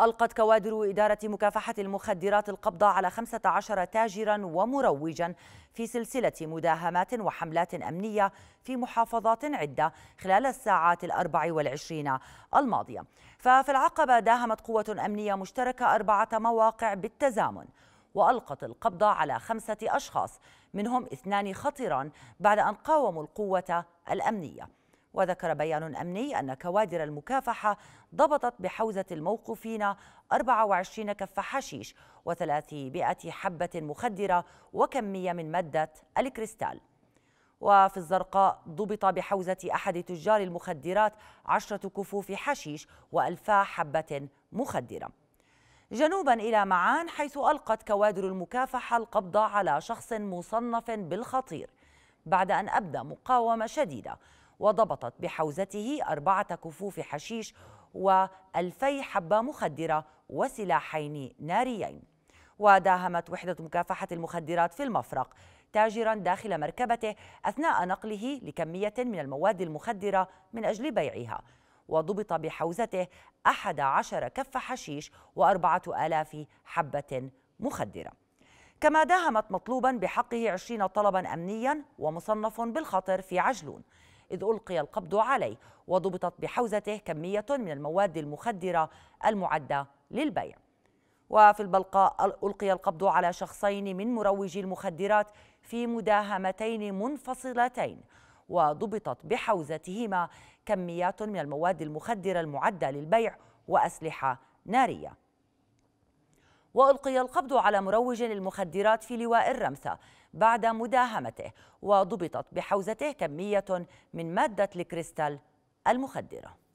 ألقت كوادر إدارة مكافحة المخدرات القبض على 15 تاجرا ومروجا في سلسلة مداهمات وحملات أمنية في محافظات عدة خلال الساعات الأربع والعشرين الماضية. ففي العقبة داهمت قوة أمنية مشتركة أربعة مواقع بالتزامن وألقت القبض على خمسة أشخاص منهم اثنان خطران بعد أن قاوموا القوة الأمنية. وذكر بيان أمني أن كوادر المكافحة ضبطت بحوزة الموقوفين 24 كف حشيش و300 حبة مخدرة وكمية من مادة الكريستال. وفي الزرقاء ضبط بحوزة أحد تجار المخدرات عشرة كفوف حشيش وألفا حبة مخدرة. جنوبا إلى معان حيث ألقت كوادر المكافحة القبض على شخص مصنف بالخطير بعد أن أبدى مقاومة شديدة. وضبطت بحوزته أربعة كفوف حشيش وألفي حبة مخدرة وسلاحين ناريين. وداهمت وحدة مكافحة المخدرات في المفرق تاجرا داخل مركبته أثناء نقله لكمية من المواد المخدرة من أجل بيعها. وضبط بحوزته أحد عشر كف حشيش وأربعة آلاف حبة مخدرة. كما داهمت مطلوبا بحقه عشرين طلبا أمنيا ومصنف بالخطر في عجلون. إذ ألقي القبض عليه وضبطت بحوزته كمية من المواد المخدرة المعدة للبيع. وفي البلقاء ألقي القبض على شخصين من مروجي المخدرات في مداهمتين منفصلتين وضبطت بحوزتهما كميات من المواد المخدرة المعدة للبيع وأسلحة نارية. وألقي القبض على مروج للمخدرات في لواء الرمثة بعد مداهمته وضبطت بحوزته كمية من مادة الكريستال المخدرة.